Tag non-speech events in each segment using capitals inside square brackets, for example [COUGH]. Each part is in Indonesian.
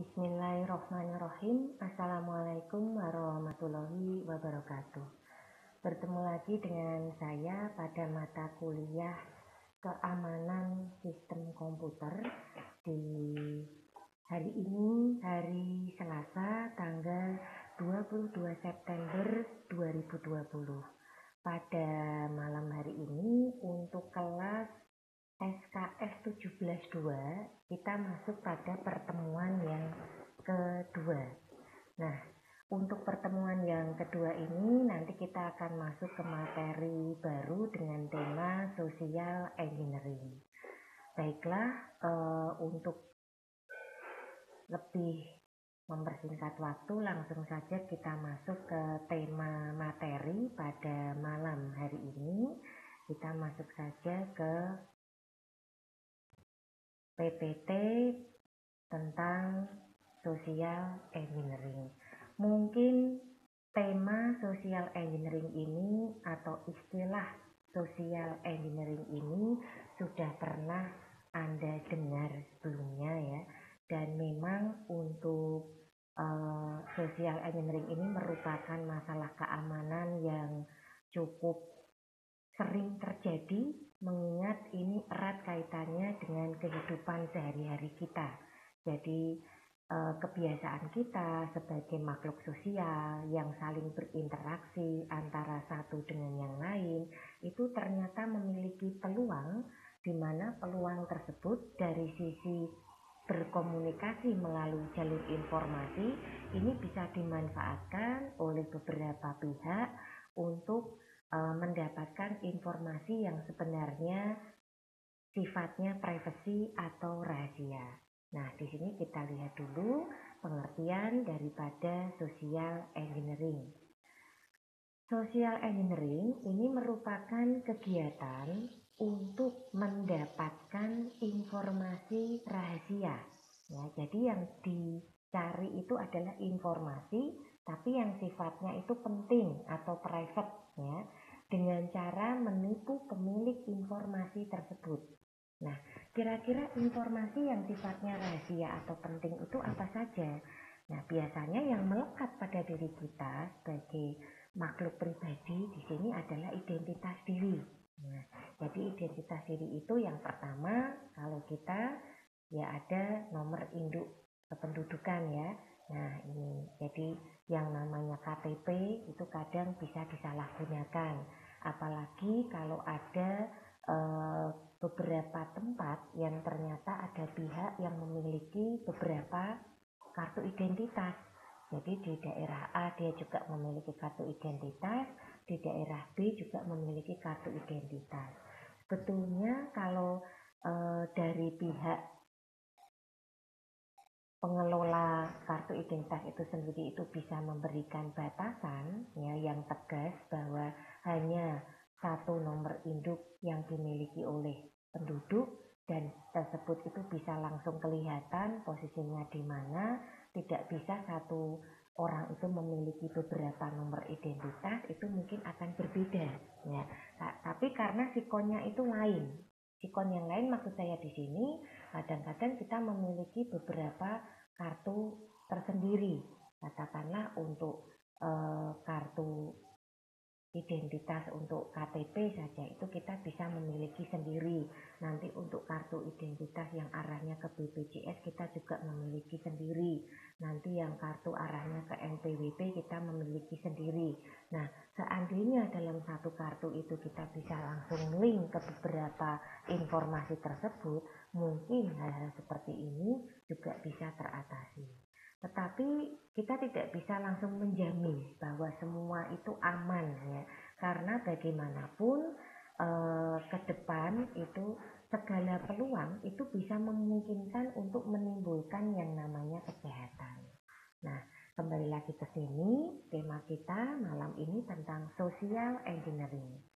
Bismillahirrahmanirrahim. Assalamualaikum warahmatullahi wabarakatuh. Bertemu lagi dengan saya pada mata kuliah keamanan sistem komputer di hari ini, hari Selasa, tanggal 22 September 2020. Pada malam hari ini untuk kelas SKS 17.2 kita masuk pada pertemuan yang kedua. Nah, untuk pertemuan yang kedua ini nanti kita akan masuk ke materi baru dengan tema social engineering. Baiklah, uh, untuk lebih mempersingkat waktu langsung saja kita masuk ke tema materi pada malam hari ini. Kita masuk saja ke PPT tentang social engineering. Mungkin tema social engineering ini atau istilah social engineering ini sudah pernah Anda dengar sebelumnya ya. Dan memang untuk uh, social engineering ini merupakan masalah keamanan yang cukup sering terjadi kaitannya dengan kehidupan sehari-hari kita. Jadi eh, kebiasaan kita sebagai makhluk sosial yang saling berinteraksi antara satu dengan yang lain itu ternyata memiliki peluang di mana peluang tersebut dari sisi berkomunikasi melalui jalur informasi ini bisa dimanfaatkan oleh beberapa pihak untuk uh, mendapatkan informasi yang sebenarnya sifatnya privasi atau rahasia. Nah, di sini kita lihat dulu pengertian daripada social engineering. Social engineering ini merupakan kegiatan untuk mendapatkan informasi rahasia. Ya, jadi yang dicari itu adalah informasi, tapi yang sifatnya itu penting atau private, ya dengan cara menipu pemilik informasi tersebut. Nah, kira-kira informasi yang sifatnya rahasia atau penting itu apa saja? Nah, biasanya yang melekat pada diri kita sebagai makhluk pribadi di sini adalah identitas diri. Nah, jadi identitas diri itu yang pertama kalau kita ya ada nomor induk kependudukan ya. Nah, ini jadi yang namanya KTP itu kadang bisa disalahgunakan apalagi kalau ada e, beberapa tempat yang ternyata ada pihak yang memiliki beberapa kartu identitas. Jadi di daerah A dia juga memiliki kartu identitas, di daerah B juga memiliki kartu identitas. Sebetulnya kalau e, dari pihak pengelola kartu identitas itu sendiri itu bisa memberikan batasan ya yang tegas bahwa hanya satu nomor induk yang dimiliki oleh penduduk dan tersebut itu bisa langsung kelihatan posisinya di mana. Tidak bisa satu orang itu memiliki beberapa nomor identitas itu mungkin akan berbeda ya. Tapi karena sikonnya itu lain. Sikon yang lain maksud saya di sini kadang-kadang kita memiliki beberapa kartu tersendiri. Katakanlah untuk e, kartu identitas untuk KTP saja itu kita bisa memiliki sendiri. Nanti untuk kartu identitas yang arahnya ke BPJS kita juga memiliki sendiri. Nanti yang kartu arahnya ke NPWP kita memiliki sendiri. Nah, seandainya dalam satu kartu itu kita bisa langsung link ke beberapa informasi tersebut, mungkin hal-hal seperti ini juga bisa teratasi. Tetapi kita tidak bisa langsung menjamin bahwa semua itu aman ya. Karena bagaimanapun eh, ke depan itu segala peluang itu bisa memungkinkan untuk menimbulkan yang namanya kejahatan. Nah, kembali lagi ke sini, tema kita malam ini tentang social engineering.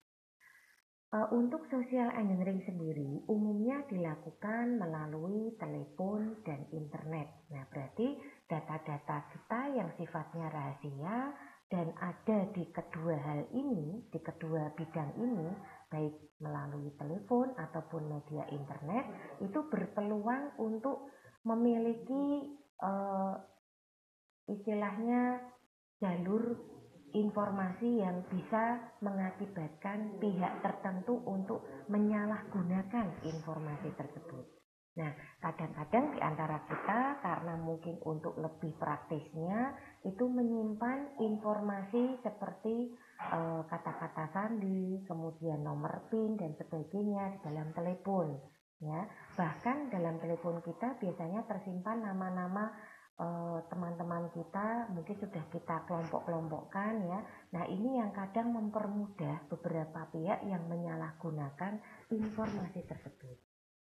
Uh, untuk social engineering sendiri umumnya dilakukan melalui telepon dan internet. Nah, berarti data-data kita yang sifatnya rahasia dan ada di kedua hal ini, di kedua bidang ini, baik melalui telepon ataupun media internet, itu berpeluang untuk memiliki uh, istilahnya jalur informasi yang bisa mengakibatkan pihak tertentu untuk menyalahgunakan informasi tersebut. Nah, kadang-kadang di antara kita karena mungkin untuk lebih praktisnya itu menyimpan informasi seperti eh, kata-kata uh, sandi, kemudian nomor PIN dan sebagainya di dalam telepon. Ya, bahkan dalam telepon kita biasanya tersimpan nama-nama eh, teman-teman kita mungkin sudah kita kelompok-kelompokkan ya. Nah, ini yang kadang mempermudah beberapa pihak yang menyalahgunakan informasi tersebut.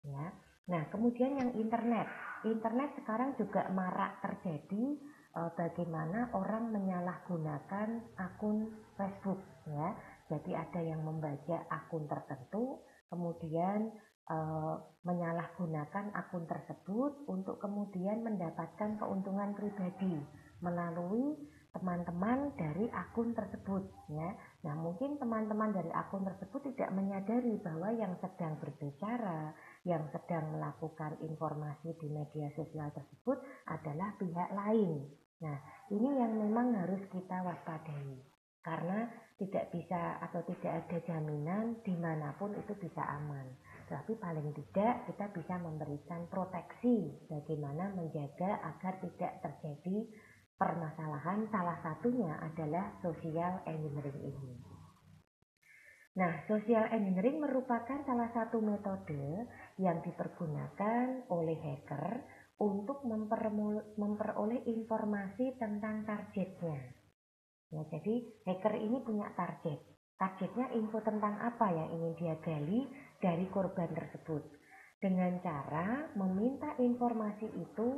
Ya. Nah, kemudian yang internet. Internet sekarang juga marak terjadi e, bagaimana orang menyalahgunakan akun Facebook ya. Jadi ada yang membaca akun tertentu, kemudian e, menyalahgunakan akun tersebut untuk kemudian mendapatkan keuntungan pribadi melalui teman-teman dari akun tersebut ya. Nah, mungkin teman-teman dari akun tersebut tidak menyadari bahwa yang sedang berbicara yang sedang melakukan informasi di media sosial tersebut adalah pihak lain. Nah, ini yang memang harus kita waspadai. Karena tidak bisa atau tidak ada jaminan di mana pun itu bisa aman. Tapi paling tidak kita bisa memberikan proteksi bagaimana menjaga agar tidak terjadi permasalahan salah satunya adalah social engineering ini. Nah, social engineering merupakan salah satu metode yang dipergunakan oleh hacker untuk memperoleh informasi tentang targetnya. Ya, jadi hacker ini punya target. Targetnya info tentang apa yang ingin dia gali dari korban tersebut. Dengan cara meminta informasi itu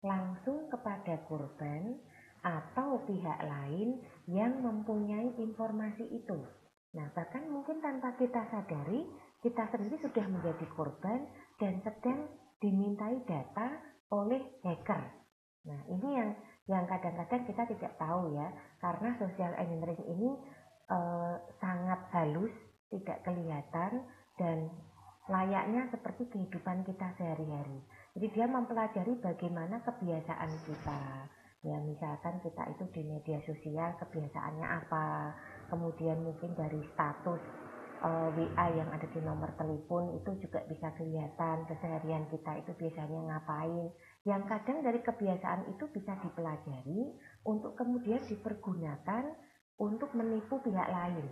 langsung kepada korban atau pihak lain yang mempunyai informasi itu. Nah, bahkan mungkin tanpa kita sadari, kita sendiri sudah menjadi korban dan sedang dimintai data oleh hacker. Nah, ini yang yang kadang-kadang kita tidak tahu ya, karena social engineering ini e, sangat halus, tidak kelihatan dan layaknya seperti kehidupan kita sehari-hari. Jadi dia mempelajari bagaimana kebiasaan kita. Ya, misalkan kita itu di media sosial kebiasaannya apa, kemudian mungkin dari status uh, eh, WA yang ada di nomor telepon itu juga bisa kelihatan keseharian kita itu biasanya ngapain. Yang kadang dari kebiasaan itu bisa dipelajari untuk kemudian dipergunakan untuk menipu pihak lain.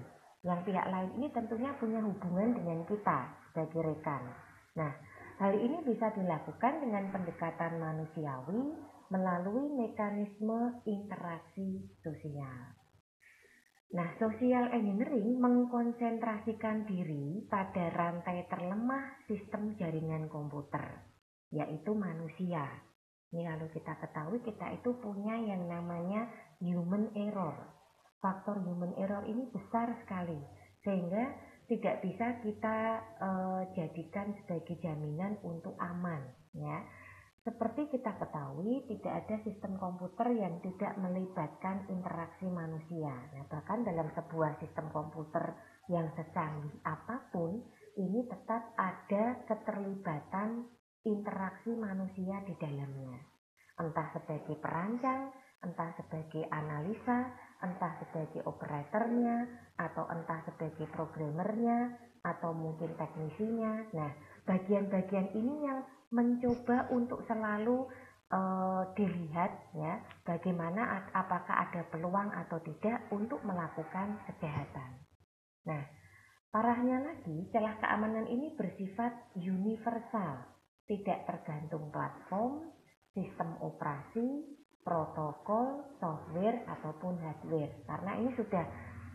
Yang pihak lain ini tentunya punya hubungan dengan kita sebagai rekan. Nah hal ini bisa dilakukan dengan pendekatan manusiawi melalui mekanisme interaksi sosial Nah, social engineering mengkonsentrasikan diri pada rantai terlemah sistem jaringan komputer, yaitu manusia. Ini kalau kita ketahui kita itu punya yang namanya human error. Faktor human error ini besar sekali, sehingga tidak bisa kita uh, jadikan sebagai jaminan untuk aman, ya. Seperti kita ketahui, tidak ada sistem komputer yang tidak melibatkan interaksi manusia. Nah, bahkan dalam sebuah sistem komputer yang secanggih apa pun, ini tetap ada keterlibatan interaksi manusia di dalamnya. Entah sebagai perancang, entah sebagai analisa, entah sebagai operatornya, atau entah sebagai programmernya, atau mungkin teknisinya. Nah, bagian-bagian ini yang mencoba untuk selalu uh, dilihat ya bagaimana apakah ada peluang atau tidak untuk melakukan kejahatan. Nah, parahnya lagi celah keamanan ini bersifat universal, tidak tergantung platform, sistem operasi, protokol, software ataupun hardware. Karena ini sudah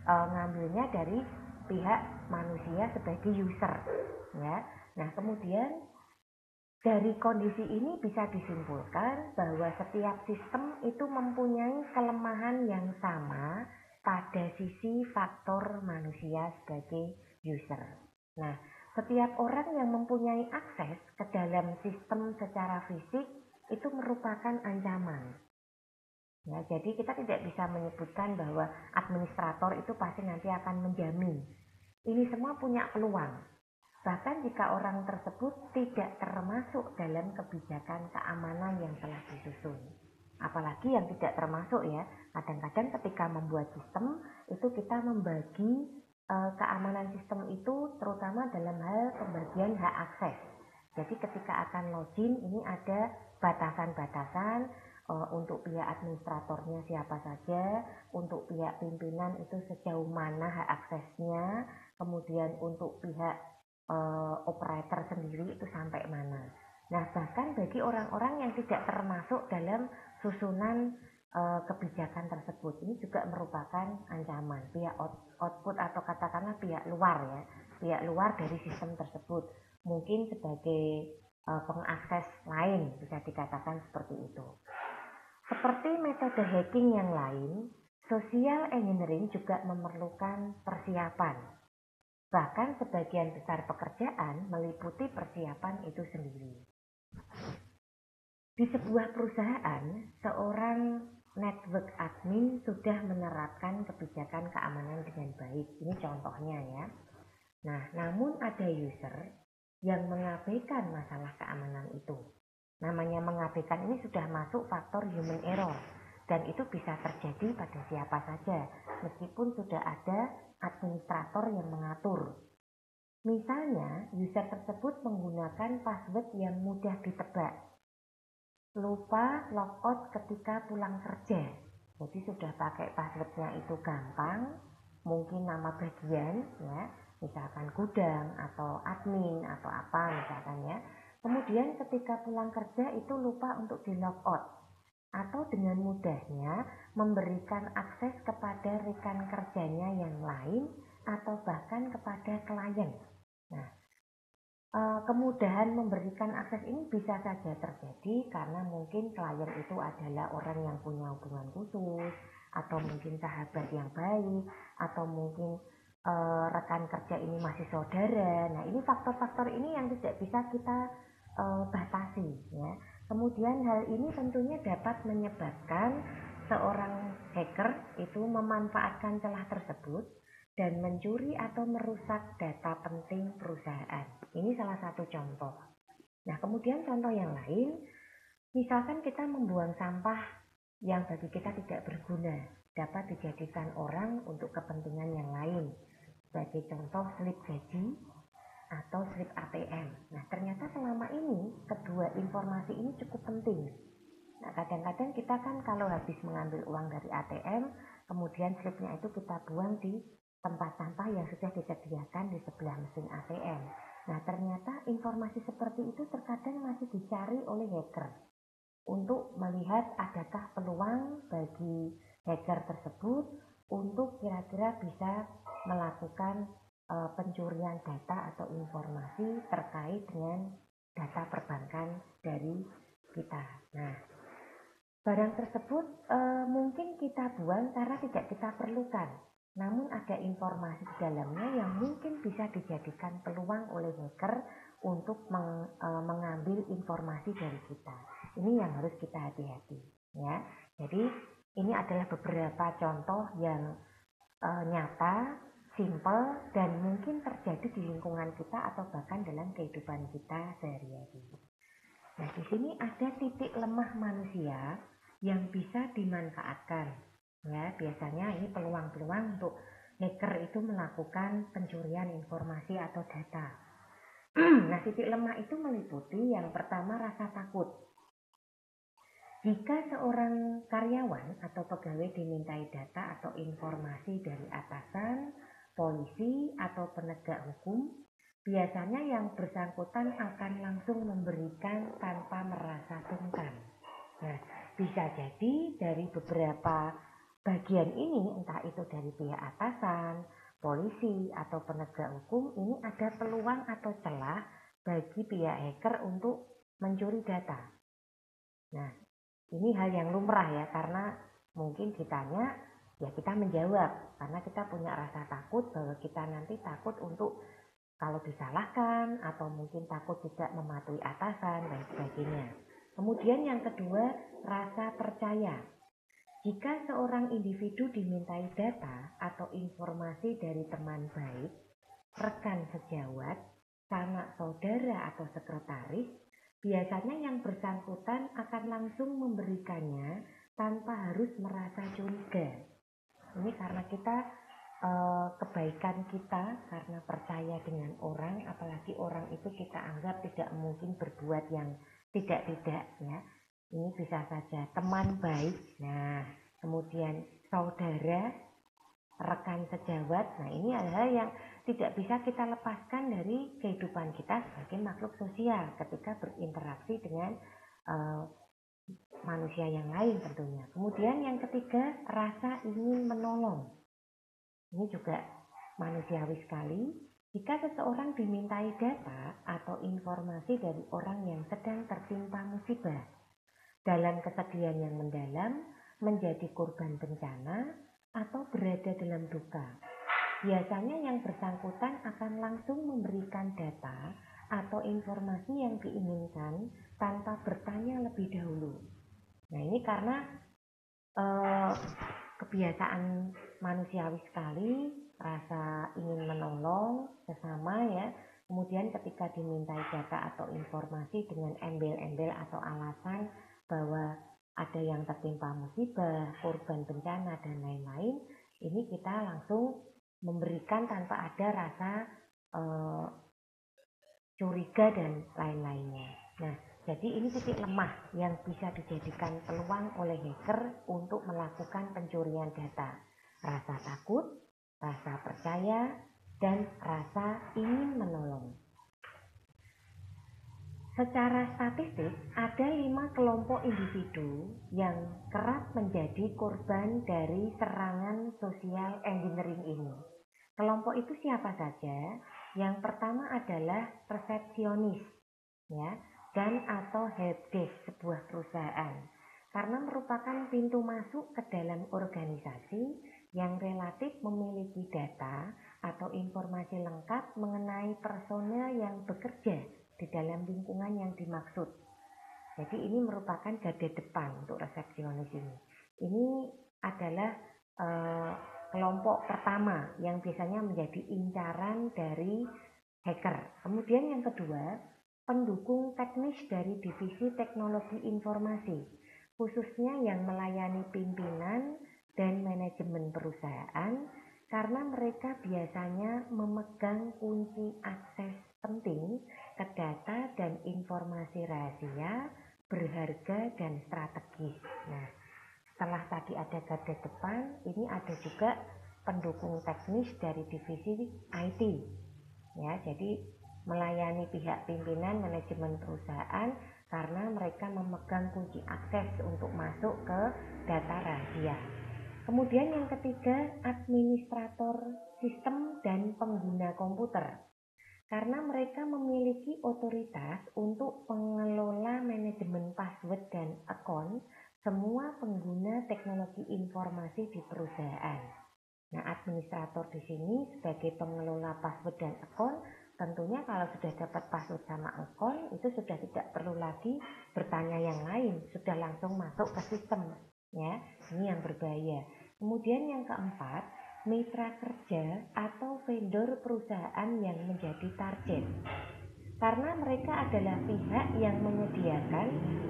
uh, ngambilnya dari pihak manusia sebagai user ya. Nah, kemudian dari kondisi ini bisa disimpulkan bahwa setiap sistem itu mempunyai kelemahan yang sama pada sisi faktor manusia sebagai user. Nah, setiap orang yang mempunyai akses ke dalam sistem secara fisik itu merupakan ancaman. Ya, jadi kita tidak bisa menyebutkan bahwa administrator itu pasti nanti akan menjamin. Ini semua punya peluang. Bahkan jika orang tersebut tidak termasuk dalam kebijakan keamanan yang telah disusun. Apalagi yang tidak termasuk ya, kadang-kadang ketika membuat sistem itu kita membagi e, keamanan sistem itu terutama dalam hal pembagian hak akses. Jadi ketika akan login ini ada batasan-batasan e, untuk pihak administratornya siapa saja, untuk pihak pimpinan itu sejauh mana hak aksesnya, kemudian untuk pihak uh, operator sendiri itu sampai mana. Nah, bahkan bagi orang-orang yang tidak termasuk dalam susunan uh, kebijakan tersebut, ini juga merupakan ancaman pihak out, output atau katakanlah pihak luar ya, pihak luar dari sistem tersebut. Mungkin sebagai uh, pengakses lain bisa dikatakan seperti itu. Seperti metode hacking yang lain, social engineering juga memerlukan persiapan Bahkan sebagian besar pekerjaan meliputi persiapan itu sendiri. Di sebuah perusahaan, seorang network admin sudah menerapkan kebijakan keamanan dengan baik. Ini contohnya ya. Nah, namun ada user yang mengabaikan masalah keamanan itu. Namanya mengabaikan ini sudah masuk faktor human error dan itu bisa terjadi pada siapa saja meskipun sudah ada administrator yang mengatur. Misalnya, user tersebut menggunakan password yang mudah ditebak. Lupa logout ketika pulang kerja. Jadi sudah pakai passwordnya itu gampang, mungkin nama bagian ya, misalkan gudang atau admin atau apa misalkan ya. Kemudian ketika pulang kerja itu lupa untuk di logout atau dengan mudahnya memberikan akses kepada rekan kerjanya yang lain atau bahkan kepada klien. Nah, eh, kemudahan memberikan akses ini bisa saja terjadi karena mungkin klien itu adalah orang yang punya hubungan khusus atau mungkin sahabat yang baik atau mungkin uh, rekan kerja ini masih saudara. Nah, ini faktor-faktor ini yang tidak bisa kita uh, batasi ya. Kemudian hal ini tentunya dapat menyebabkan seorang hacker itu memanfaatkan celah tersebut dan mencuri atau merusak data penting perusahaan. Ini salah satu contoh. Nah, kemudian contoh yang lain, misalkan kita membuang sampah yang bagi kita tidak berguna, dapat dijadikan orang untuk kepentingan yang lain. Sebagai contoh slip gaji atau slip ATM. Nah, ternyata selama ini kedua informasi ini cukup penting. Nah, kadang-kadang kita kan kalau habis mengambil uang dari ATM, kemudian slipnya itu kita buang di tempat sampah yang sudah disediakan di sebelah mesin ATM. Nah, ternyata informasi seperti itu terkadang masih dicari oleh hacker untuk melihat adakah peluang bagi hacker tersebut untuk kira-kira bisa melakukan uh, pencurian data atau informasi terkait dengan data perbankan dari kita. Nah, barang tersebut uh, mungkin kita buang karena tidak kita perlukan. Namun ada informasi di dalamnya yang mungkin bisa dijadikan peluang oleh hacker untuk meng, e, mengambil informasi dari kita. Ini yang harus kita hati-hati, ya. Jadi ini adalah beberapa contoh yang e, nyata simple dan mungkin terjadi di lingkungan kita atau bahkan dalam kehidupan kita sehari-hari. Nah, di sini ada titik lemah manusia yang bisa dimanfaatkan. Ya, biasanya ini peluang-peluang untuk hacker itu melakukan pencurian informasi atau data. [CLEARS THROAT] nah, titik lemah itu meliputi yang pertama rasa takut. Jika seorang karyawan atau pegawai dimintai data atau informasi dari atasan, polisi atau penegak hukum, biasanya yang bersangkutan akan langsung memberikan tanpa merasa sungkan. Nah, bisa jadi dari beberapa bagian ini, entah itu dari pihak atasan, polisi, atau penegak hukum, ini ada peluang atau celah bagi pihak hacker untuk mencuri data. Nah, ini hal yang lumrah ya, karena mungkin ditanya ya kita menjawab karena kita punya rasa takut bahwa kita nanti takut untuk kalau disalahkan atau mungkin takut tidak mematuhi atasan dan sebagainya. Kemudian yang kedua, rasa percaya. Jika seorang individu dimintai data atau informasi dari teman baik, rekan sejawat, sanak saudara atau sekretaris, biasanya yang bersangkutan akan langsung memberikannya tanpa harus merasa curiga. Ini karena kita eh, kebaikan kita karena percaya dengan orang, apalagi orang itu kita anggap tidak mungkin berbuat yang tidak-tidak ya. Ini bisa saja teman baik, nah kemudian saudara, rekan sejawat. Nah ini adalah yang tidak bisa kita lepaskan dari kehidupan kita sebagai makhluk sosial ketika berinteraksi dengan uh, manusia yang lain tentunya. Kemudian yang ketiga, rasa ingin menolong. Ini juga manusiawi sekali. Jika seseorang dimintai data atau informasi dari orang yang sedang tertimpa musibah, dalam kesedihan yang mendalam, menjadi korban bencana, atau berada dalam duka, biasanya yang bersangkutan akan langsung memberikan data atau informasi yang diinginkan tanpa bertanya lebih dahulu. Nah ini karena eh, kebiasaan manusiawi sekali rasa ingin menolong sesama ya. Kemudian ketika dimintai data atau informasi dengan embel-embel atau alasan bahwa ada yang tertimpa musibah, korban bencana dan lain-lain, ini kita langsung memberikan tanpa ada rasa eh, curiga dan lain-lainnya. Nah, jadi ini titik lemah yang bisa dijadikan peluang oleh hacker untuk melakukan pencurian data. Rasa takut, rasa percaya, dan rasa ingin menolong. Secara statistik, ada lima kelompok individu yang kerap menjadi korban dari serangan sosial engineering ini. Kelompok itu siapa saja? Yang pertama adalah resepsionis, ya, dan atau helpdesk sebuah perusahaan karena merupakan pintu masuk ke dalam organisasi yang relatif memiliki data atau informasi lengkap mengenai personel yang bekerja di dalam lingkungan yang dimaksud. Jadi ini merupakan garda depan untuk resepsionis ini. Ini adalah eh, kelompok pertama yang biasanya menjadi incaran dari hacker. Kemudian yang kedua, pendukung teknis dari divisi teknologi informasi, khususnya yang melayani pimpinan dan manajemen perusahaan, karena mereka biasanya memegang kunci akses penting ke data dan informasi rahasia, berharga, dan strategis. Nah, setelah tadi ada garda depan, ini ada juga pendukung teknis dari divisi IT. Ya, jadi melayani pihak pimpinan manajemen perusahaan karena mereka memegang kunci akses untuk masuk ke data rahasia. Kemudian yang ketiga, administrator sistem dan pengguna komputer. Karena mereka memiliki otoritas untuk pengelola manajemen password dan akun semua pengguna teknologi informasi di perusahaan. Nah, administrator di sini sebagai pengelola password dan akun Tentunya kalau sudah dapat password sama akun itu sudah tidak perlu lagi bertanya yang lain, sudah langsung masuk ke sistem ya. Ini yang berbahaya. Kemudian yang keempat, mitra kerja atau vendor perusahaan yang menjadi target. Karena mereka adalah pihak yang menyediakan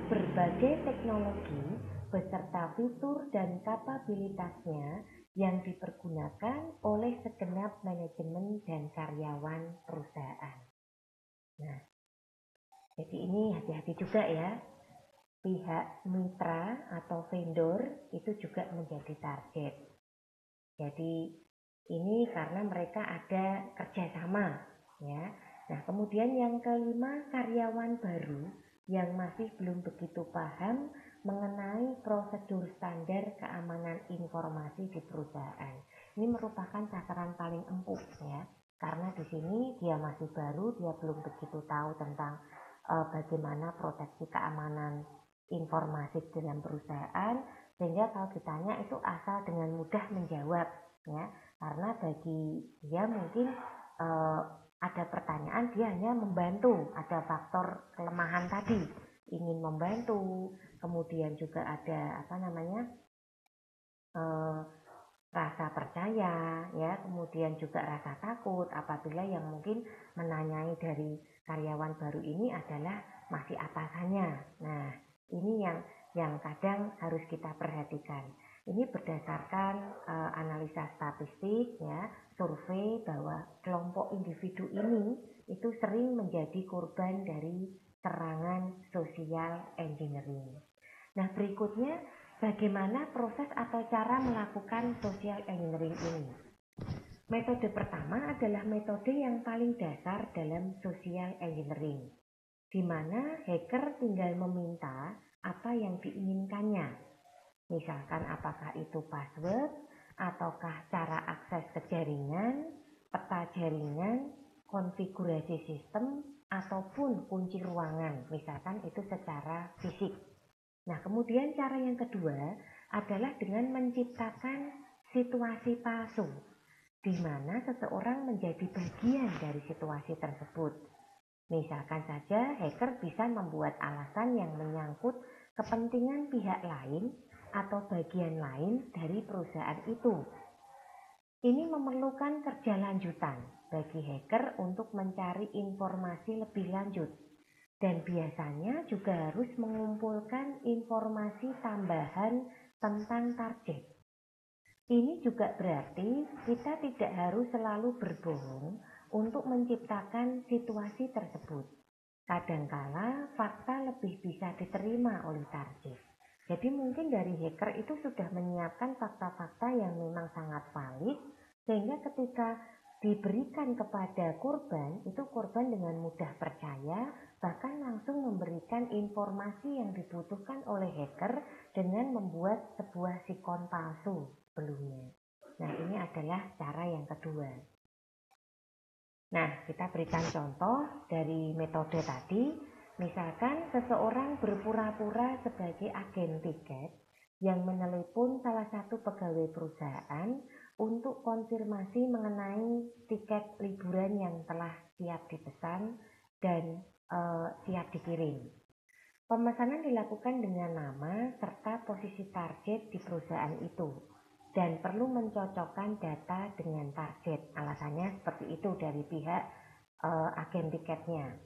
berbagai teknologi beserta fitur dan kapabilitasnya yang dipergunakan oleh segenap manajemen dan karyawan perusahaan. Nah, jadi ini hati-hati juga ya. Pihak mitra atau vendor itu juga menjadi target. Jadi ini karena mereka ada kerjasama ya. Nah kemudian yang kelima karyawan baru yang masih belum begitu paham mengenai prosedur standar keamanan informasi di perusahaan. Ini merupakan sasaran paling empuk ya, karena di sini dia masih baru, dia belum begitu tahu tentang uh, bagaimana proteksi keamanan informasi dalam perusahaan, sehingga kalau ditanya itu asal dengan mudah menjawab ya, karena bagi dia mungkin uh, ada pertanyaan dia hanya membantu, ada faktor kelemahan tadi ingin membantu, kemudian juga ada apa namanya uh, rasa percaya, ya, kemudian juga rasa takut apabila yang mungkin menanyai dari karyawan baru ini adalah masih atasannya. Nah, ini yang yang kadang harus kita perhatikan. Ini berdasarkan uh, analisa statistik ya, survei bahwa kelompok individu ini itu sering menjadi korban dari serangan sosial engineering. Nah, berikutnya bagaimana proses atau cara melakukan social engineering ini. Metode pertama adalah metode yang paling dasar dalam social engineering, di mana hacker tinggal meminta apa yang diinginkannya. Misalkan apakah itu password, ataukah cara akses ke jaringan, peta jaringan, konfigurasi sistem, ataupun kunci ruangan, misalkan itu secara fisik. Nah, kemudian cara yang kedua adalah dengan menciptakan situasi palsu, di mana seseorang menjadi bagian dari situasi tersebut. Misalkan saja hacker bisa membuat alasan yang menyangkut kepentingan pihak lain atau bagian lain dari perusahaan itu. Ini memerlukan kerja lanjutan bagi hacker untuk mencari informasi lebih lanjut dan biasanya juga harus mengumpulkan informasi tambahan tentang target. Ini juga berarti kita tidak harus selalu berbohong untuk menciptakan situasi tersebut. Kadangkala fakta lebih bisa diterima oleh target. Jadi mungkin dari hacker itu sudah menyiapkan fakta-fakta yang memang sangat valid sehingga ketika diberikan kepada korban, itu korban dengan mudah percaya, bahkan langsung memberikan informasi yang dibutuhkan oleh hacker dengan membuat sebuah sikon palsu sebelumnya. Nah, ini adalah cara yang kedua. Nah, kita berikan contoh dari metode tadi. Misalkan seseorang berpura-pura sebagai agen tiket yang menelepon salah satu pegawai perusahaan untuk konfirmasi mengenai tiket liburan yang telah siap dipesan dan e, siap dikirim. Pemesanan dilakukan dengan nama serta posisi target di perusahaan itu dan perlu mencocokkan data dengan target. Alasannya seperti itu dari pihak e, agen tiketnya.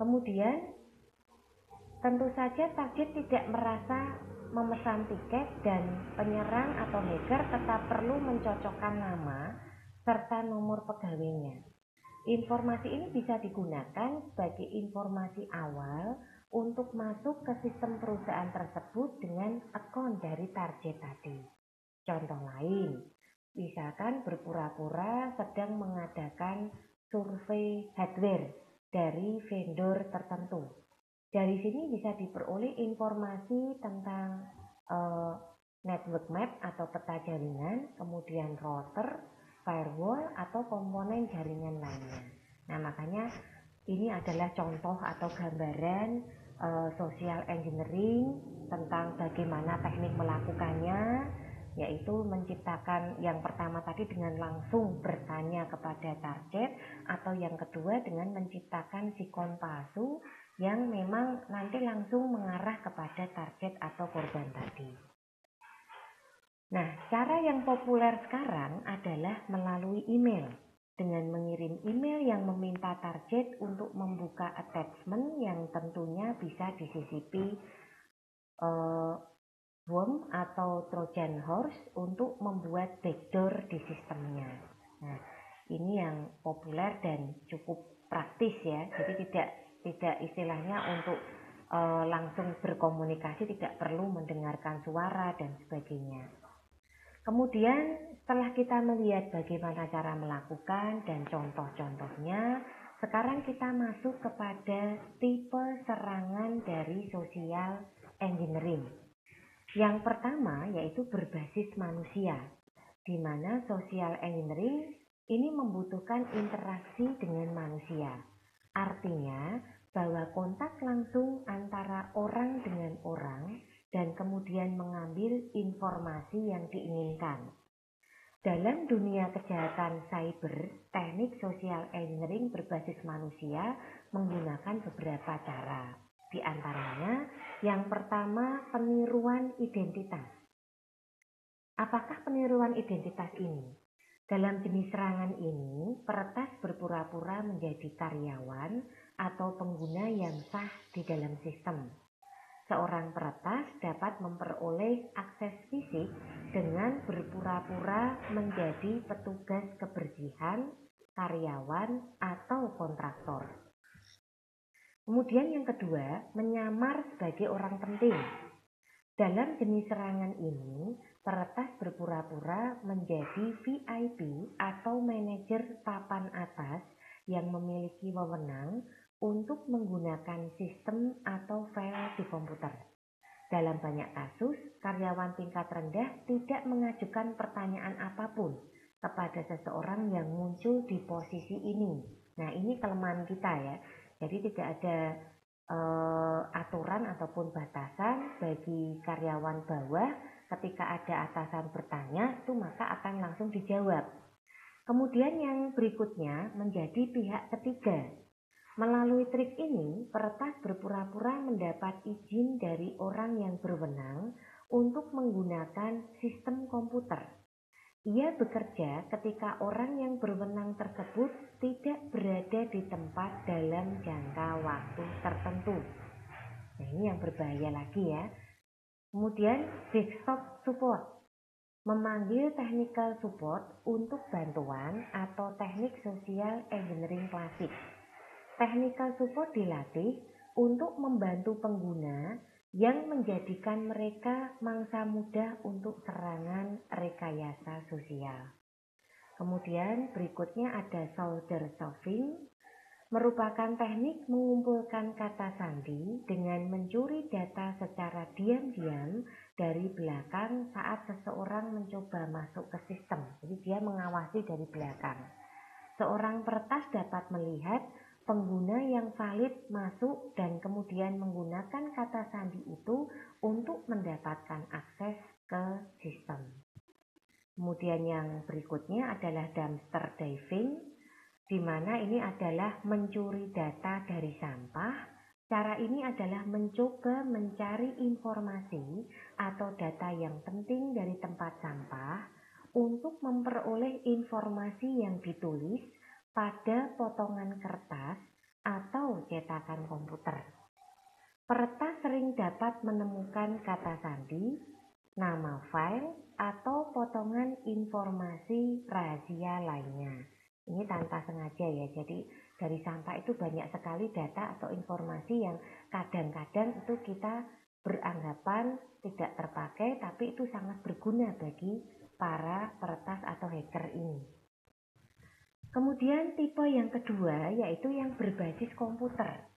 Kemudian tentu saja target tidak merasa memesan tiket dan penyerang atau hacker tetap perlu mencocokkan nama serta nomor pegawainya. Informasi ini bisa digunakan sebagai informasi awal untuk masuk ke sistem perusahaan tersebut dengan akun dari target tadi. Contoh lain, misalkan berpura-pura sedang mengadakan survei hardware dari vendor tertentu dari sini bisa diperoleh informasi tentang uh, network map atau peta jaringan, kemudian router, firewall, atau komponen jaringan lainnya. Nah, makanya ini adalah contoh atau gambaran uh, social engineering tentang bagaimana teknik melakukannya, yaitu menciptakan yang pertama tadi dengan langsung bertanya kepada target atau yang kedua dengan menciptakan sikon palsu yang memang nanti langsung mengarah kepada target atau korban tadi. Nah, cara yang populer sekarang adalah melalui email dengan mengirim email yang meminta target untuk membuka attachment yang tentunya bisa disisipi uh, worm atau trojan horse untuk membuat backdoor di sistemnya. Nah, ini yang populer dan cukup praktis ya. Jadi tidak tidak istilahnya untuk e, langsung berkomunikasi tidak perlu mendengarkan suara dan sebagainya. Kemudian setelah kita melihat bagaimana cara melakukan dan contoh-contohnya, sekarang kita masuk kepada tipe serangan dari social engineering. Yang pertama yaitu berbasis manusia, di mana social engineering ini membutuhkan interaksi dengan manusia. Artinya bahwa kontak langsung antara orang dengan orang dan kemudian mengambil informasi yang diinginkan. Dalam dunia kejahatan cyber, teknik social engineering berbasis manusia menggunakan beberapa cara. Di antaranya, yang pertama peniruan identitas. Apakah peniruan identitas ini? Dalam jenis serangan ini, peretas berpura-pura menjadi karyawan atau pengguna yang sah di dalam sistem. Seorang peretas dapat memperoleh akses fisik dengan berpura-pura menjadi petugas kebersihan, karyawan, atau kontraktor. Kemudian yang kedua, menyamar sebagai orang penting. Dalam jenis serangan ini, peretas berpura-pura menjadi VIP atau manajer papan atas yang memiliki wewenang untuk menggunakan sistem atau file di komputer. Dalam banyak kasus, karyawan tingkat rendah tidak mengajukan pertanyaan apa pun kepada seseorang yang muncul di posisi ini. Nah, ini kelemahan kita ya. Jadi tidak ada uh, aturan ataupun batasan bagi karyawan bawah ketika ada atasan bertanya itu maka akan langsung dijawab. Kemudian yang berikutnya menjadi pihak ketiga. Melalui trik ini, peretas berpura-pura mendapat izin dari orang yang berwenang untuk menggunakan sistem komputer. Ia bekerja ketika orang yang berwenang tersebut tidak berada di tempat dalam jangka waktu tertentu. Nah, ini yang berbahaya lagi ya. Kemudian desktop support memanggil technical support untuk bantuan atau teknik sosial engineering klasik. Technical support dilatih untuk membantu pengguna yang menjadikan mereka mangsa mudah untuk serangan rekayasa sosial. Kemudian berikutnya ada solder solving merupakan teknik mengumpulkan kata sandi dengan mencuri data secara diam-diam dari belakang saat seseorang mencoba masuk ke sistem. Jadi dia mengawasi dari belakang. Seorang peretas dapat melihat pengguna yang valid masuk dan kemudian menggunakan kata sandi itu untuk mendapatkan akses ke sistem. Kemudian yang berikutnya adalah dumpster diving di mana ini adalah mencuri data dari sampah. Cara ini adalah mencoba mencari informasi atau data yang penting dari tempat sampah untuk memperoleh informasi yang ditulis pada potongan kertas atau cetakan komputer. Peretas sering dapat menemukan kata sandi, nama file, atau potongan informasi rahasia lainnya. Ini tanpa sengaja ya. Jadi dari sampah itu banyak sekali data atau informasi yang kadang-kadang itu kita beranggapan tidak terpakai tapi itu sangat berguna bagi para peretas atau hacker ini. Kemudian tipe yang kedua yaitu yang berbasis komputer.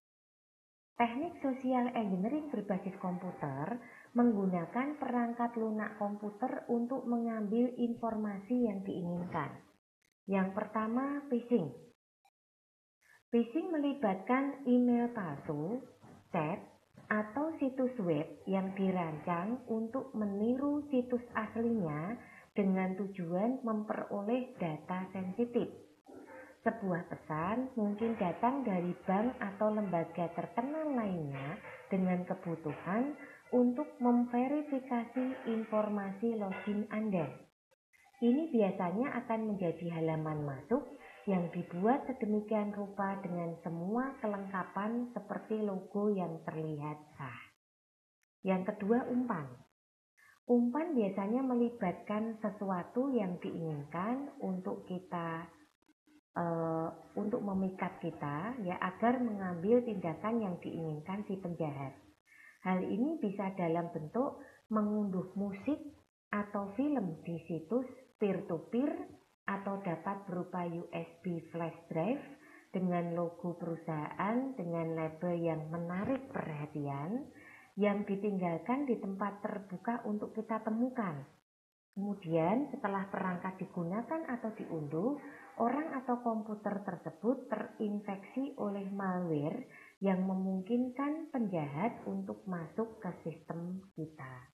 Teknik sosial engineering berbasis komputer menggunakan perangkat lunak komputer untuk mengambil informasi yang diinginkan. Yang pertama, phishing. Phishing melibatkan email palsu, chat, atau situs web yang dirancang untuk meniru situs aslinya dengan tujuan memperoleh data sensitif. Sebuah pesan mungkin datang dari bank atau lembaga terkenal lainnya dengan kebutuhan untuk memverifikasi informasi login Anda. Ini biasanya akan menjadi halaman masuk yang dibuat sedemikian rupa dengan semua kelengkapan seperti logo yang terlihat sah. Yang kedua, umpan. Umpan biasanya melibatkan sesuatu yang diinginkan untuk kita uh, untuk memikat kita ya agar mengambil tindakan yang diinginkan si penjahat. Hal ini bisa dalam bentuk mengunduh musik atau film di situs peer-to-peer atau dapat berupa USB flash drive dengan logo perusahaan dengan label yang menarik perhatian yang ditinggalkan di tempat terbuka untuk kita temukan. Kemudian setelah perangkat digunakan atau diunduh, orang atau komputer tersebut terinfeksi oleh malware yang memungkinkan penjahat untuk masuk ke sistem kita.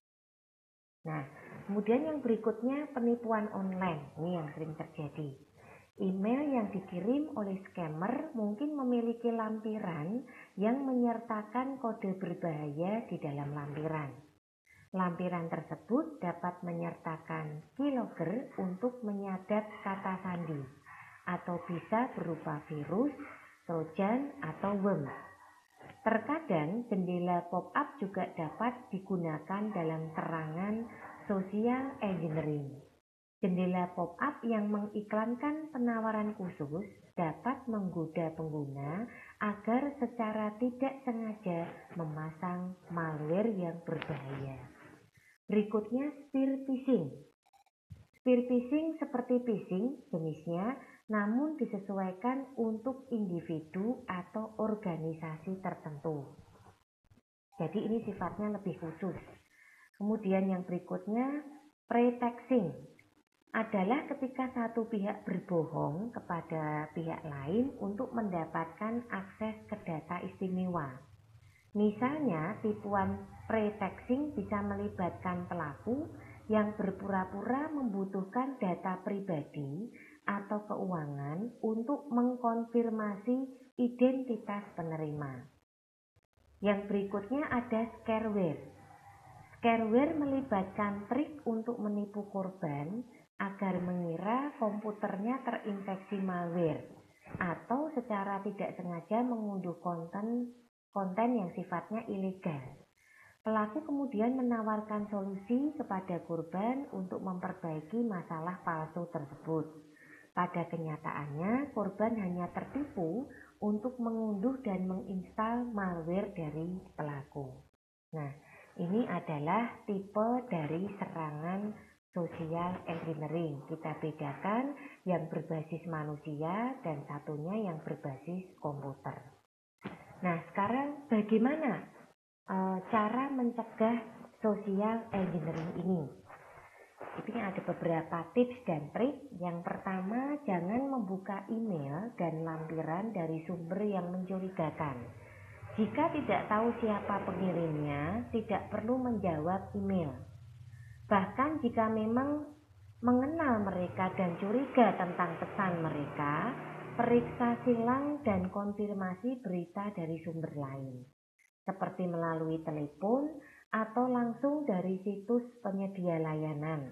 Nah, kemudian yang berikutnya penipuan online. Ini yang sering terjadi. Email yang dikirim oleh scammer mungkin memiliki lampiran yang menyertakan kode berbahaya di dalam lampiran. Lampiran tersebut dapat menyertakan keylogger untuk menyadap kata sandi atau bisa berupa virus, trojan, atau worm. Terkadang jendela pop-up juga dapat digunakan dalam serangan social engineering. Jendela pop-up yang mengiklankan penawaran khusus dapat menggoda pengguna agar secara tidak sengaja memasang malware yang berbahaya. Berikutnya spear phishing. Spear phishing seperti phishing jenisnya namun disesuaikan untuk individu atau organisasi tertentu. Jadi ini sifatnya lebih khusus. Kemudian yang berikutnya pretexting adalah ketika satu pihak berbohong kepada pihak lain untuk mendapatkan akses ke data istimewa. Misalnya, tipuan pretexting bisa melibatkan pelaku yang berpura-pura membutuhkan data pribadi atau keuangan untuk mengkonfirmasi identitas penerima. Yang berikutnya ada scareware. Scareware melibatkan trik untuk menipu korban agar mengira komputernya terinfeksi malware atau secara tidak sengaja mengunduh konten konten yang sifatnya ilegal. Pelaku kemudian menawarkan solusi kepada korban untuk memperbaiki masalah palsu tersebut. Pada kenyataannya, korban hanya tertipu untuk mengunduh dan menginstal malware dari pelaku. Nah, ini adalah tipe dari serangan social engineering. Kita bedakan yang berbasis manusia dan satunya yang berbasis komputer. Nah, sekarang bagaimana e, cara mencegah social engineering ini? Ini ada beberapa tips dan trik. Yang pertama, jangan membuka email dan lampiran dari sumber yang mencurigakan. Jika tidak tahu siapa pengirimnya, tidak perlu menjawab email. Bahkan jika memang mengenal mereka dan curiga tentang pesan mereka, periksa silang dan konfirmasi berita dari sumber lain, seperti melalui telepon atau langsung dari situs penyedia layanan.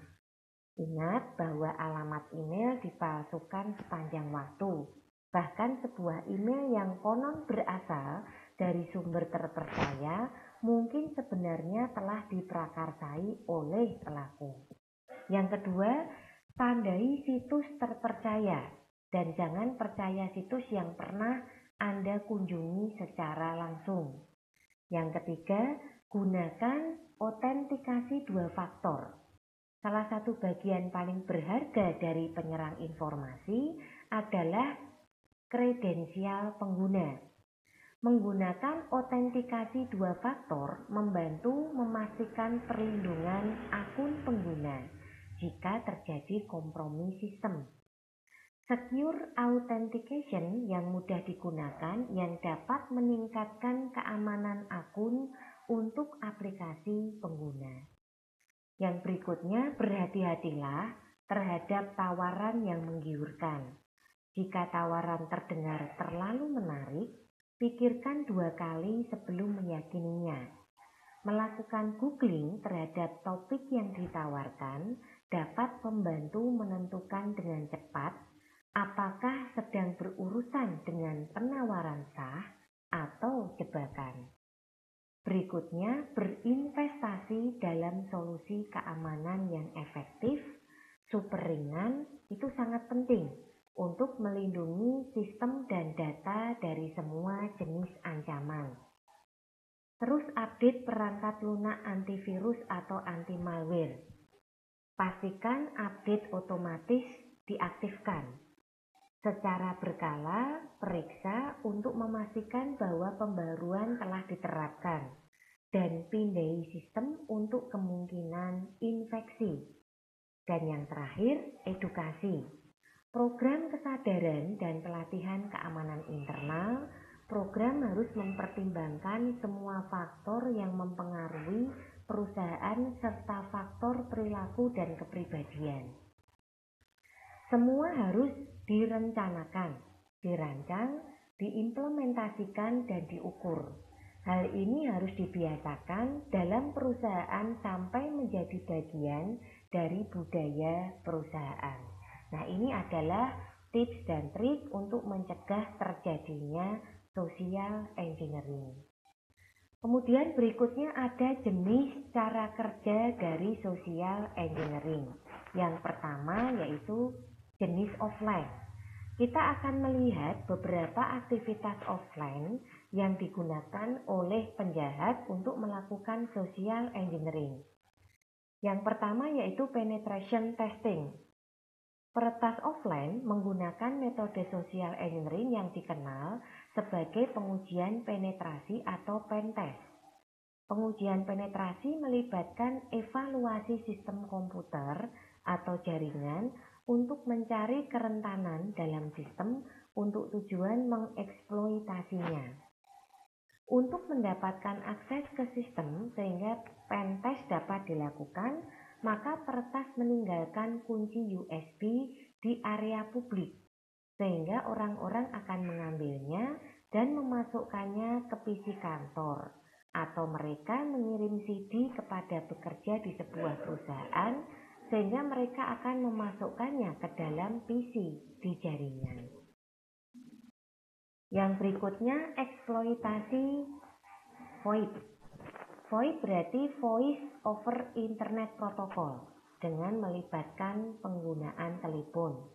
Ingat bahwa alamat email dipalsukan sepanjang waktu. Bahkan sebuah email yang konon berasal dari sumber terpercaya mungkin sebenarnya telah diprakarsai oleh pelaku. Yang kedua, tandai situs terpercaya dan jangan percaya situs yang pernah Anda kunjungi secara langsung. Yang ketiga, gunakan otentikasi dua faktor. Salah satu bagian paling berharga dari penyerang informasi adalah kredensial pengguna. Menggunakan otentikasi dua faktor membantu memastikan perlindungan akun pengguna jika terjadi kompromi sistem. Secure authentication yang mudah digunakan yang dapat meningkatkan keamanan akun untuk aplikasi pengguna. Yang berikutnya, berhati-hatilah terhadap tawaran yang menggiurkan. Jika tawaran terdengar terlalu menarik, pikirkan dua kali sebelum meyakininya. Melakukan googling terhadap topik yang ditawarkan dapat membantu menentukan dengan cepat apakah sedang berurusan dengan penawaran sah atau jebakan. Berikutnya, berinvestasi dalam solusi keamanan yang efektif, super ringan, itu sangat penting untuk melindungi sistem dan data dari semua jenis ancaman. Terus update perangkat lunak antivirus atau anti malware. Pastikan update otomatis diaktifkan Secara berkala, periksa untuk memastikan bahwa pembaruan telah diterapkan dan pindai sistem untuk kemungkinan infeksi. Dan yang terakhir, edukasi. Program kesadaran dan pelatihan keamanan internal, program harus mempertimbangkan semua faktor yang mempengaruhi perusahaan serta faktor perilaku dan kepribadian. Semua harus direncanakan, dirancang, diimplementasikan, dan diukur. Hal ini harus dibiasakan dalam perusahaan sampai menjadi bagian dari budaya perusahaan. Nah, ini adalah tips dan trik untuk mencegah terjadinya social engineering. Kemudian berikutnya ada jenis cara kerja dari social engineering. Yang pertama yaitu jenis offline. Kita akan melihat beberapa aktivitas offline yang digunakan oleh penjahat untuk melakukan social engineering. Yang pertama yaitu penetration testing. Peretas offline menggunakan metode social engineering yang dikenal sebagai pengujian penetrasi atau pentest. Pengujian penetrasi melibatkan evaluasi sistem komputer atau jaringan untuk mencari kerentanan dalam sistem untuk tujuan mengeksploitasinya. Untuk mendapatkan akses ke sistem sehingga pentest dapat dilakukan, maka peretas meninggalkan kunci USB di area publik, sehingga orang-orang akan mengambilnya dan memasukkannya ke PC kantor, atau mereka mengirim CD kepada pekerja di sebuah perusahaan, sehingga mereka akan memasukkannya ke dalam PC di jaringan. Yang berikutnya eksploitasi VoIP. VoIP berarti Voice over Internet Protocol dengan melibatkan penggunaan telepon.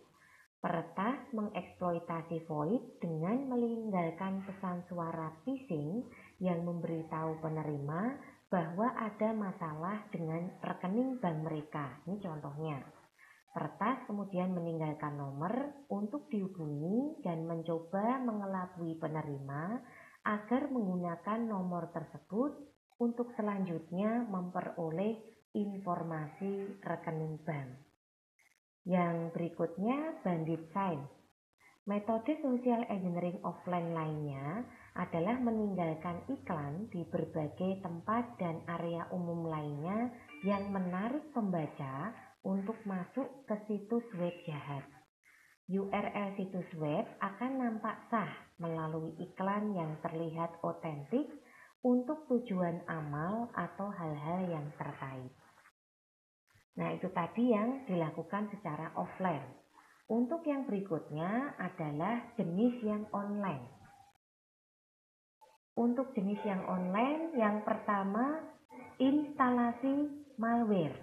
Peretas mengeksploitasi VoIP dengan meninggalkan pesan suara phishing yang memberitahu penerima bahwa ada masalah dengan rekening bank mereka. Ini contohnya. Peretas kemudian meninggalkan nomor untuk dihubungi dan mencoba mengelabui penerima agar menggunakan nomor tersebut untuk selanjutnya memperoleh informasi rekening bank. Yang berikutnya bandit sign. Metode social engineering offline lainnya adalah meninggalkan iklan di berbagai tempat dan area umum lainnya yang menarik pembaca untuk masuk ke situs web jahat. URL situs web akan nampak sah melalui iklan yang terlihat otentik untuk tujuan amal atau hal-hal yang terkait. Nah, itu tadi yang dilakukan secara offline. Untuk yang berikutnya adalah jenis yang online. Untuk jenis yang online, yang pertama instalasi malware.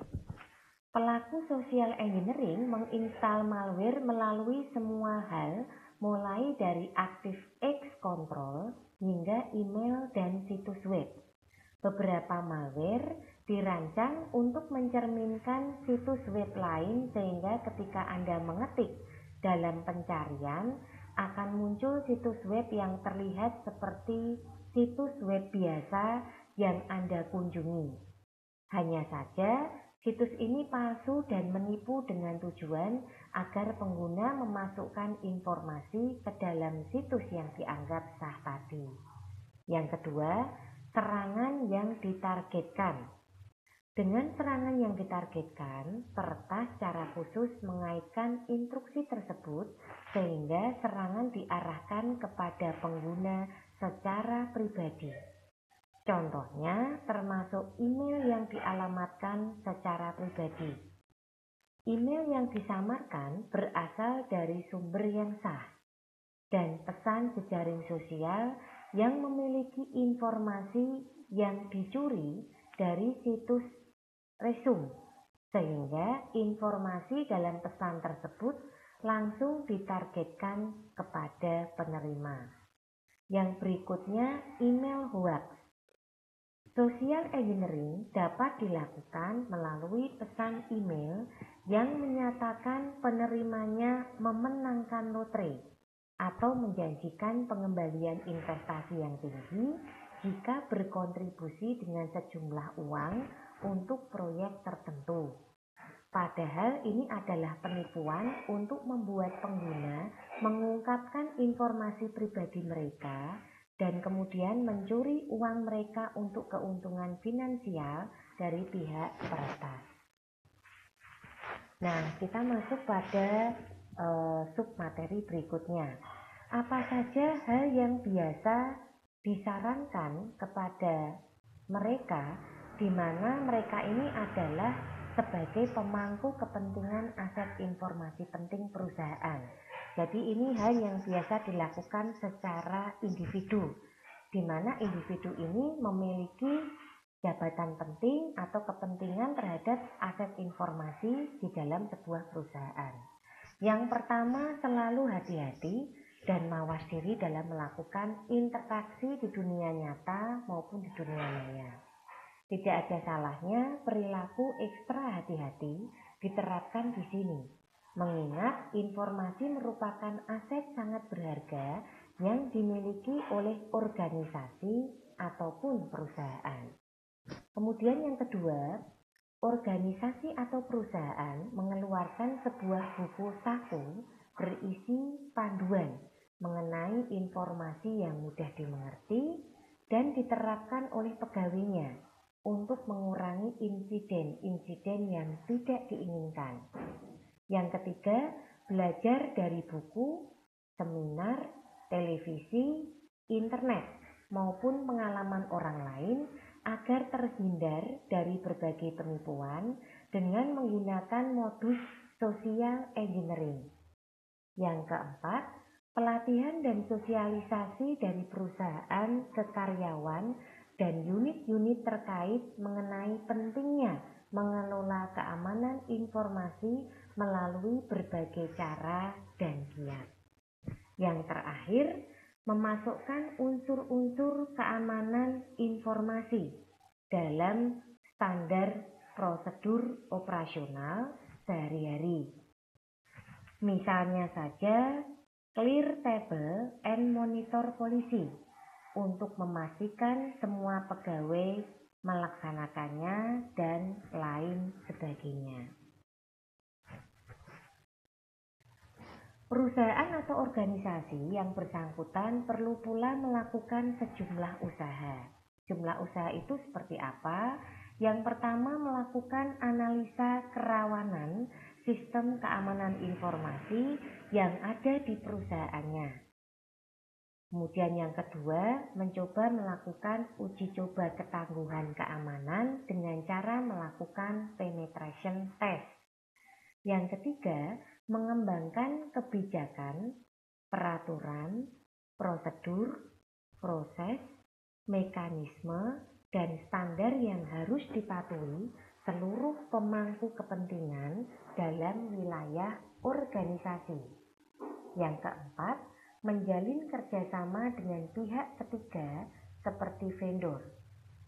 Pelaku social engineering menginstal malware melalui semua hal mulai dari aktif X control hingga email dan situs web. Beberapa malware dirancang untuk mencerminkan situs web lain sehingga ketika Anda mengetik dalam pencarian akan muncul situs web yang terlihat seperti situs web biasa yang Anda kunjungi. Hanya saja Situs ini palsu dan menipu dengan tujuan agar pengguna memasukkan informasi ke dalam situs yang dianggap sah tadi. Yang kedua, serangan yang ditargetkan. Dengan serangan yang ditargetkan, peretas secara khusus mengaitkan instruksi tersebut sehingga serangan diarahkan kepada pengguna secara pribadi. Contohnya termasuk email yang dialamatkan secara pribadi. Email yang disamarkan berasal dari sumber yang sah dan pesan jejaring sosial yang memiliki informasi yang dicuri dari situs resume sehingga informasi dalam pesan tersebut langsung ditargetkan kepada penerima. Yang berikutnya email hoax Social engineering dapat dilakukan melalui pesan email yang menyatakan penerimanya memenangkan lotre atau menjanjikan pengembalian investasi yang tinggi jika berkontribusi dengan sejumlah uang untuk proyek tertentu. Padahal ini adalah penipuan untuk membuat pengguna mengungkapkan informasi pribadi mereka dan kemudian mencuri uang mereka untuk keuntungan finansial dari pihak peretas. Nah, kita masuk pada uh, submateri berikutnya. Apa saja hal yang biasa disarankan kepada mereka di mana mereka ini adalah sebagai pemangku kepentingan aset informasi penting perusahaan. Jadi ini hal yang biasa dilakukan secara individu, di mana individu ini memiliki jabatan penting atau kepentingan terhadap aset informasi di dalam sebuah perusahaan. Yang pertama, selalu hati-hati dan mawas diri dalam melakukan interaksi di dunia nyata maupun di dunia maya. Tidak ada salahnya perilaku ekstra hati-hati diterapkan di sini, mengingat informasi merupakan aset sangat berharga yang dimiliki oleh organisasi ataupun perusahaan. Kemudian yang kedua, organisasi atau perusahaan mengeluarkan sebuah buku saku berisi panduan mengenai informasi yang mudah dimengerti dan diterapkan oleh pegawainya untuk mengurangi insiden-insiden yang tidak diinginkan. Yang ketiga, belajar dari buku, seminar, televisi, internet, maupun pengalaman orang lain agar terhindar dari berbagai penipuan dengan menggunakan modus social engineering. Yang keempat, pelatihan dan sosialisasi dari perusahaan ke karyawan dan unit-unit terkait mengenai pentingnya mengelola keamanan informasi melalui berbagai cara dan giat. Yang terakhir, memasukkan unsur-unsur keamanan informasi dalam standar prosedur operasional sehari-hari. Misalnya saja, clear table and monitor polisi untuk memastikan semua pegawai melaksanakannya dan lain sebagainya. Perusahaan atau organisasi yang bersangkutan perlu pula melakukan sejumlah usaha. Jumlah usaha itu seperti apa? Yang pertama melakukan analisa kerawanan sistem keamanan informasi yang ada di perusahaannya. Kemudian yang kedua, mencoba melakukan uji coba ketangguhan keamanan dengan cara melakukan penetration test. Yang ketiga, mengembangkan kebijakan, peraturan, prosedur, proses, mekanisme, dan standar yang harus dipatuhi seluruh pemangku kepentingan dalam wilayah organisasi. Yang keempat, menjalin kerjasama dengan pihak ketiga seperti vendor,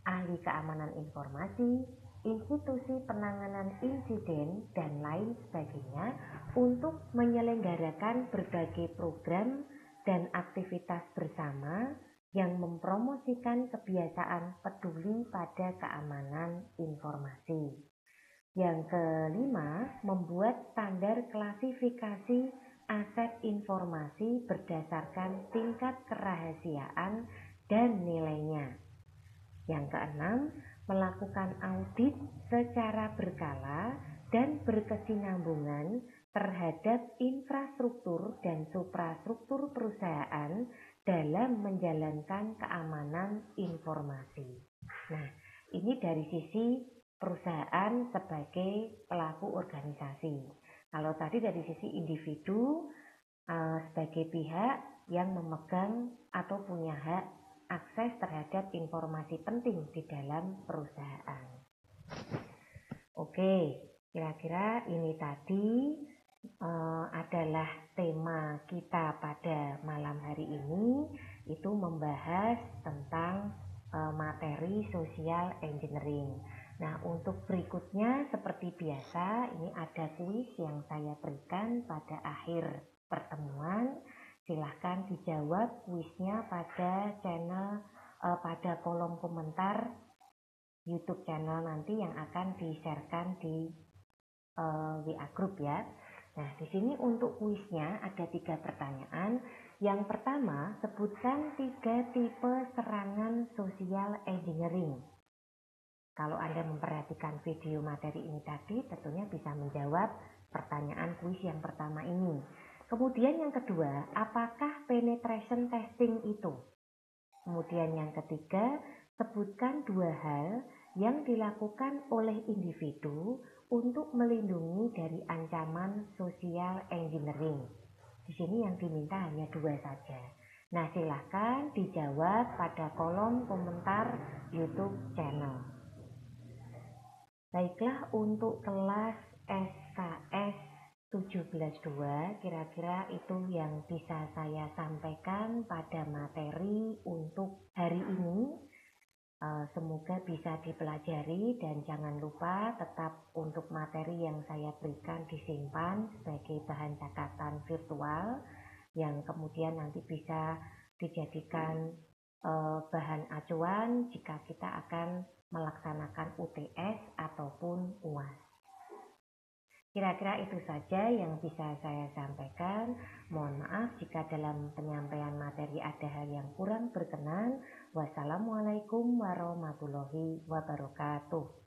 ahli keamanan informasi, institusi penanganan insiden, dan lain sebagainya untuk menyelenggarakan berbagai program dan aktivitas bersama yang mempromosikan kebiasaan peduli pada keamanan informasi. Yang kelima, membuat standar klasifikasi aset informasi berdasarkan tingkat kerahasiaan dan nilainya. Yang keenam, melakukan audit secara berkala dan berkesinambungan terhadap infrastruktur dan suprastruktur perusahaan dalam menjalankan keamanan informasi. Nah, ini dari sisi perusahaan sebagai pelaku organisasi. Kalau tadi dari sisi individu uh, sebagai pihak yang memegang atau punya hak akses terhadap informasi penting di dalam perusahaan. Oke, kira-kira ini tadi uh, adalah tema kita pada malam hari ini itu membahas tentang uh, materi sosial engineering. Nah, untuk berikutnya seperti biasa ini ada kuis yang saya berikan pada akhir pertemuan silahkan dijawab kuisnya pada channel uh, pada kolom komentar YouTube channel nanti yang akan di-sharekan di eh, WA group ya. Nah, di sini untuk kuisnya ada tiga pertanyaan. Yang pertama, sebutkan tiga tipe serangan sosial engineering. Kalau Anda memperhatikan video materi ini tadi, tentunya bisa menjawab pertanyaan kuis yang pertama ini. Kemudian yang kedua, apakah penetration testing itu? Kemudian yang ketiga, sebutkan dua hal yang dilakukan oleh individu untuk melindungi dari ancaman sosial engineering. Di sini yang diminta hanya dua saja. Nah, silahkan dijawab pada kolom komentar YouTube channel. Baiklah, untuk kelas SKS 17.2 kira-kira itu yang bisa saya sampaikan pada materi untuk hari ini. Eh, semoga bisa dipelajari dan jangan lupa tetap untuk materi yang saya berikan disimpan sebagai bahan catatan virtual yang kemudian nanti bisa dijadikan eh, bahan acuan jika kita akan melaksanakan UTS ataupun UAS. Kira-kira itu saja yang bisa saya sampaikan. Mohon maaf jika dalam penyampaian materi ada hal yang kurang berkenan. Wassalamualaikum warahmatullahi wabarakatuh.